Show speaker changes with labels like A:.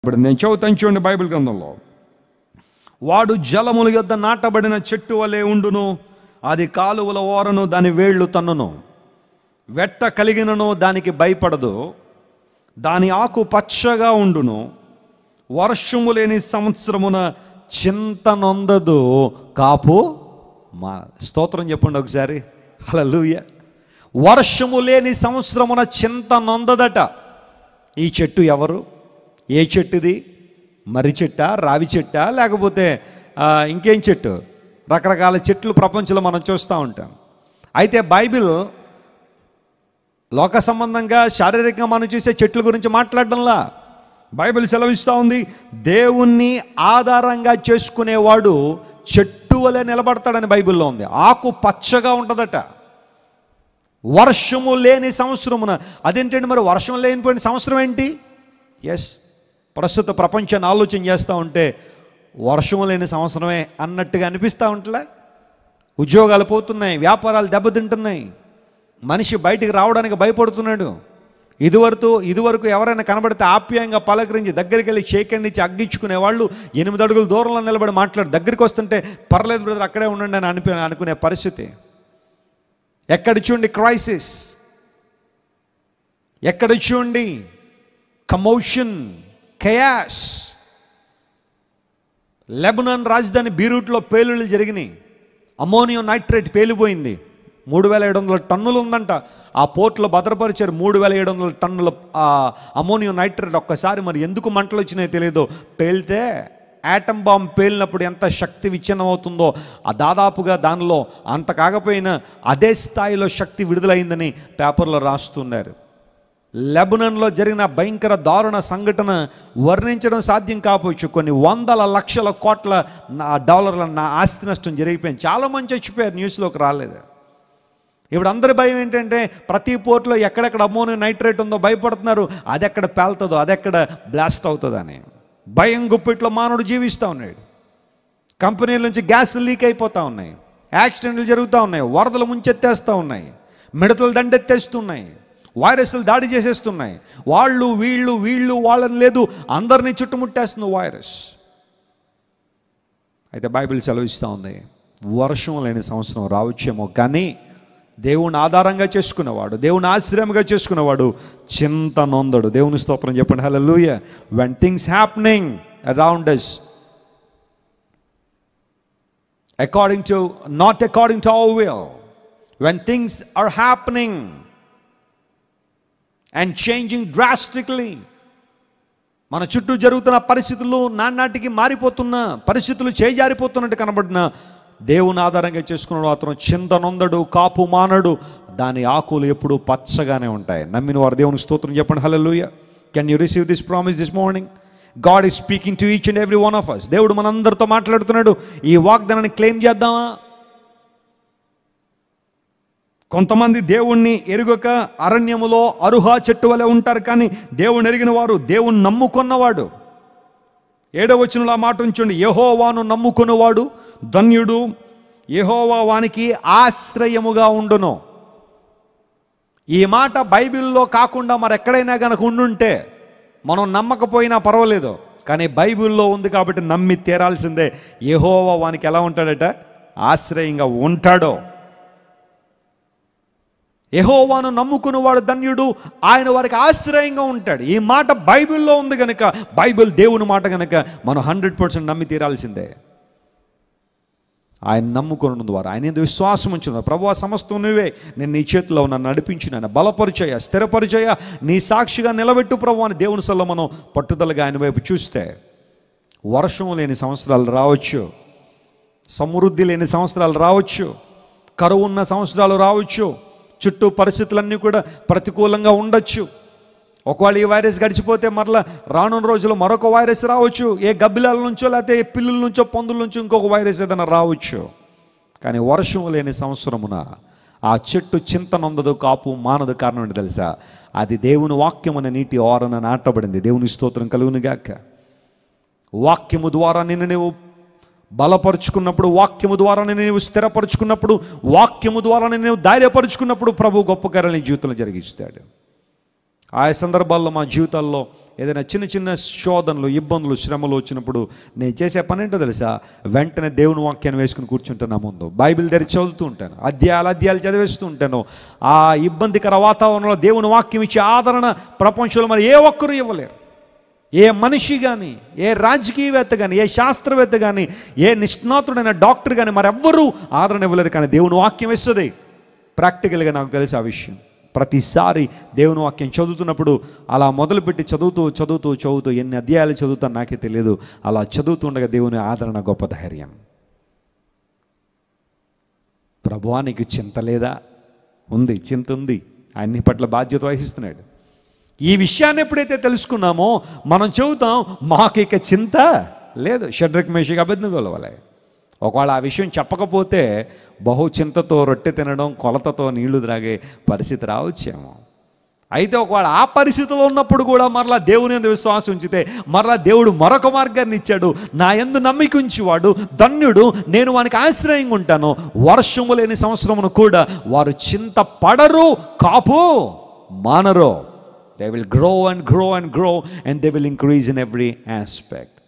A: ఇప్పుడు నేను చదువుతాను చూడండి బైబిల్ గ్రంథంలో. వాడు జలముల యొద్ద నాటబడిన చెట్టు వలె ఉండును అది కాలువల ఓరను దాని వేళ్ళు తన్నును. వెట్ట కలిగినను దానికి భయపడదు. దాని ఆకు పచ్చగా ఉండును. వర్షము లేని సంవత్సరమున చింతనొందదు కాపు మా స్తోత్రం చెప్పండి ఒకసారి. హల్లెలూయ. వర్షము లేని సంవత్సరమున చింతనొందదట ఈ చెట్టు ఎవరు? ఏ చెట్టుది? మర్రి చెట్టా? రావి చెట్టా? లేకపోతే ఇంకేం చెట్టు? రకరకాల చెట్లు ప్రపంచంలో మనం చూస్తూ ఉంటాం. అయితే బైబిల్ లోక సంబంధంగా శారీరకంగా మనం చూసే చెట్ల గురించి మాట్లాడడంలా? బైబిల్ సెలవిస్తూ ఉంది దేవుణ్ణి ఆధారంగా చేసుకునేవాడు చెట్టు వలె నిలబడతాడని బైబిల్లో ఉంది. ఆకు పచ్చగా ఉంటుందట. వర్షము లేని సంవత్సరమున. అదేంటండి మరి వర్షం లేనిపోయిన సంవత్సరం ఏంటి? ఎస్ ప్రస్తుత ప్రపంచాన్ని ఆలోచన చేస్తూ ఉంటే వర్షం లేని సంవత్సరమే అన్నట్టుగా అనిపిస్తూ ఉంటలే. ఉద్యోగాలు పోతున్నాయి వ్యాపారాలు దెబ్బతింటున్నాయి. మనిషి బయటికి రావడానికి భయపడుతున్నాడు. ఇదివరకు ఇదివరకు ఎవరైనా కనబడితే ఆప్యాయంగా పలకరించి దగ్గరికి వెళ్ళి షేకండి ఇచ్చి అగ్గించుకునే వాళ్ళు ఎనిమిది అడుగుల దూరంలో నిలబడి మాట్లాడు దగ్గరికి వస్తుంటే పర్లేదు బ్రదర్ అక్కడే ఉండండి అని అనిపి అనుకునే పరిస్థితి. ఎక్కడ చూడండి క్రైసిస్? ఎక్కడ చూడండి కమోషన్? కయాష్ లెబనాన్ రాజధాని బీరూట్లో పేలుళ్ళు జరిగినాయి. అమోనియం నైట్రేట్ పేలిపోయింది. మూడు వేల ఏడు వందల టన్నులు ఉందంట. ఆ పోర్ట్లో భద్రపరిచారు మూడు వేల ఏడు వందల టన్నుల అమోనియం నైట్రేట్ ఒక్కసారి మరి ఎందుకు మంటలు వచ్చినాయో తెలియదు పేలితే యాటమ్ బాంబ్ పేలినప్పుడు ఎంత శక్తి విచ్ఛిన్నం అవుతుందో ఆ దాదాపుగా దానిలో అంత కాకపోయినా అదే స్థాయిలో శక్తి విడుదలైందని పేపర్లో రాస్తున్నారు. లెబనన్లో జరిగిన భయంకర దారుణ సంఘటన వర్ణించడం సాధ్యం కాకపోవచ్చు. కొన్ని వందల లక్షల కోట్ల నా డాలర్ల నా ఆస్తి నష్టం జరిగిపోయింది. చాలా మంది చచ్చిపోయారు న్యూస్లోకి రాలేదు. ఇప్పుడు అందరి భయం ఏంటంటే ప్రతి పోర్ట్లో ఎక్కడెక్కడ అమ్మోని నైట్రేట్ ఉందో భయపడుతున్నారు అది ఎక్కడ పేలుతుందో అది ఎక్కడ బ్లాస్ట్ అవుతుందని. భయం గుప్పిట్లో మానవుడు జీవిస్తూ ఉన్నాడు. కంపెనీల నుంచి గ్యాస్ లీక్ అయిపోతూ ఉన్నాయి. యాక్సిడెంట్లు జరుగుతూ ఉన్నాయి. వరదలు ముంచెత్తేస్తూ ఉన్నాయి. మిడతలు దండెత్తేస్తున్నాయి వైరస్లు దాడి చేసేస్తున్నాయి. వాళ్ళు వీళ్ళు వీళ్ళు వాళ్ళని లేదు. అందరినీ చుట్టుముట్టేస్తుంది వైరస్. అయితే బైబిల్ సెలవిస్తూ ఉంది. వర్షం లేని సంవత్సరం రావచ్చేమో కానీ దేవుని ఆధారంగా చేసుకునేవాడు దేవుని ఆశ్రయంగా చేసుకునేవాడు చింత నొందడు. దేవుని స్తోత్రం చెప్పండి. హలో లూయ when things happening around us according to not according to our will when things are happening and changing drastically మన చుట్టూ జరుగుతున్న పరిస్థితులు నానాటికి మారిపోతున్న పరిస్థితులు చేజారిపోతున్నట్టు కనబడిన దేవుని ఆధారంగా చేసుకున్నాడు అతను చింతనొందడు కాపు మానడు దాని ఆకులు ఎప్పుడూ పచ్చగానే ఉంటాయి. నమ్మిన వారు దేవునికి స్తోత్రం చెప్పండి హల్లెలూయా. Can you receive this promise this morning God is speaking to each and every one of us దేవుడు మనందరితో మాట్లాడుతున్నాడు. ఈ వాగ్దానాన్ని క్లెయిమ్ చేద్దామా? కొంతమంది దేవుణ్ణి ఎరుగక అరణ్యములో అరుహా చెట్టు వలె ఉంటారు కానీ దేవుని ఎరిగిన వారు దేవుణ్ణి నమ్ముకున్నవాడు. ఏడవ ఆ మాట ఉంచండి. యహోవాను నమ్ముకున్నవాడు ధన్యుడు యహోవా వానికి ఆశ్రయముగా ఉండును. ఈ మాట బైబిల్లో కాకుండా మరి ఎక్కడైనా కనుక ఉండుంటే మనం నమ్మకపోయినా పర్వాలేదు. కానీ బైబిల్లో ఉంది కాబట్టి నమ్మి తీరాల్సిందే. యహోవా వానికి ఎలా ఉంటాడట? ఆశ్రయంగా ఉంటాడో. యహోవాను నమ్ముకున్న వాడు ధన్యుడు. ఆయన వారికి ఆశ్రయంగా ఉంటాడు. ఈ మాట బైబిల్లో ఉంది కనుక బైబిల్ దేవుని మాట కనుక మనం హండ్రెడ్ పర్సెంట్ నమ్మి తీరాల్సిందే. ఆయన నమ్ముకున్న ద్వారా ఆయన ఏదో విశ్వాసం ఉంచున్నారు ప్రభు సమస్తం నువ్వే. నేను నీ చేతిలో నన్ను నడిపించి నన్ను బలపరిచయ స్థిరపరిచయ నీ సాక్షిగా నిలబెట్టు ప్రభు అని దేవుని సల్ల మనం పట్టుదలగా ఆయన వైపు చూస్తే వర్షం లేని సంవత్సరాలు రావచ్చు. సమృద్ధి లేని సంవత్సరాలు రావచ్చు. కరువు ఉన్న సంవత్సరాలు రావచ్చు. చుట్టూ పరిస్థితులన్నీ కూడా ప్రతికూలంగా ఉండొచ్చు. ఒకవేళ ఈ వైరస్ గడిచిపోతే మరలా రానున్న రోజుల్లో మరొక వైరస్ రావచ్చు. ఏ గబ్బిలాల నుంచో లేకపోతే ఏ పిల్లుల నుంచో పందుల నుంచో ఇంకొక వైరస్ ఏదైనా రావచ్చు. కానీ వర్షం లేని సంవత్సరమున ఆ చెట్టు చింతనందదు కాపు మానదు కారణం ఏంటి తెలుసా? అది దేవుని వాక్యం అనే నీటి ఓరన నాటబడింది. దేవుని స్తోత్రం కలుగునుగాక. వాక్యము ద్వారా నిన్ను నువ్వు బలపరుచుకున్నప్పుడు వాక్యము ద్వారా నేను నీవు స్థిరపరుచుకున్నప్పుడు వాక్యము ద్వారా నేను నీవు ధైర్యపరుచుకున్నప్పుడు ప్రభు గొప్ప కార్యాలు నీ జీవితంలో జరిగిస్తాడు. ఆయా సందర్భాల్లో మా జీవితాల్లో ఏదైనా చిన్న చిన్న శోధనలు ఇబ్బందులు శ్రమలు వచ్చినప్పుడు నేను చేసే పని ఏంటో తెలుసా? వెంటనే దేవుని వాక్యాన్ని వేసుకుని కూర్చుంటాను నా ముందు. బైబిల్ దగ్గర చదువుతూ ఉంటాను అధ్యాయాలు అధ్యాయాలు చదివేస్తూ ఉంటాను. ఆ ఇబ్బందికర వాతావరణంలో దేవుని వాక్యం ఇచ్చే ఆదరణ ప్రపంచంలో మరి ఏ ఒక్కరూ ఇవ్వలేరు. ఏ మనిషి కానీ ఏ రాజకీయవేత్త కానీ ఏ శాస్త్రవేత్త కానీ ఏ నిష్ణాతుడైన డాక్టర్ కానీ మరెవ్వరూ ఆదరణ ఇవ్వలేరు కానీ దేవుని వాక్యం ఇస్తుంది. ప్రాక్టికల్గా నాకు తెలిసి ఆ విషయం. ప్రతిసారి దేవుని వాక్యం చదువుతున్నప్పుడు అలా మొదలుపెట్టి చదువుతూ చదువుతూ చదువుతూ ఎన్ని అధ్యాయాలు చదువుతాను నాకే తెలియదు. అలా చదువుతుండగా దేవుని ఆదరణ గొప్ప ధైర్యం. ప్రభువానికి చింత లేదా? ఉంది చింత ఉంది. అన్ని పట్ల బాధ్యత వహిస్తున్నాడు. ఈ విషయాన్ని ఎప్పుడైతే తెలుసుకున్నామో మనం చెబుతాం మాకు ఇక చింత లేదు. షడ్రక్ మేషకి అభిజ్ఞ కొలవాలి. ఒకవేళ ఆ విషయం చెప్పకపోతే బహు చింతతో రొట్టె తినడం కొలతతో నీళ్ళు త్రాగే పరిస్థితి రావచ్చేమో. అయితే ఒకవేళ ఆ పరిస్థితిలో ఉన్నప్పుడు కూడా మరలా దేవుని ఎందు విశ్వాసం ఉంచితే మరలా దేవుడు మరొక మార్గాన్ని ఇచ్చాడు. నా ఎందు నమ్మిక ఉంచివాడు ధన్యుడు నేను వానికి ఆశ్రయంగా ఉంటాను. వర్షము లేని సంవత్సరమును కూడా వారు చింత పడరు కాపు మానరు. They will grow and grow and grow, and they will increase in every aspect.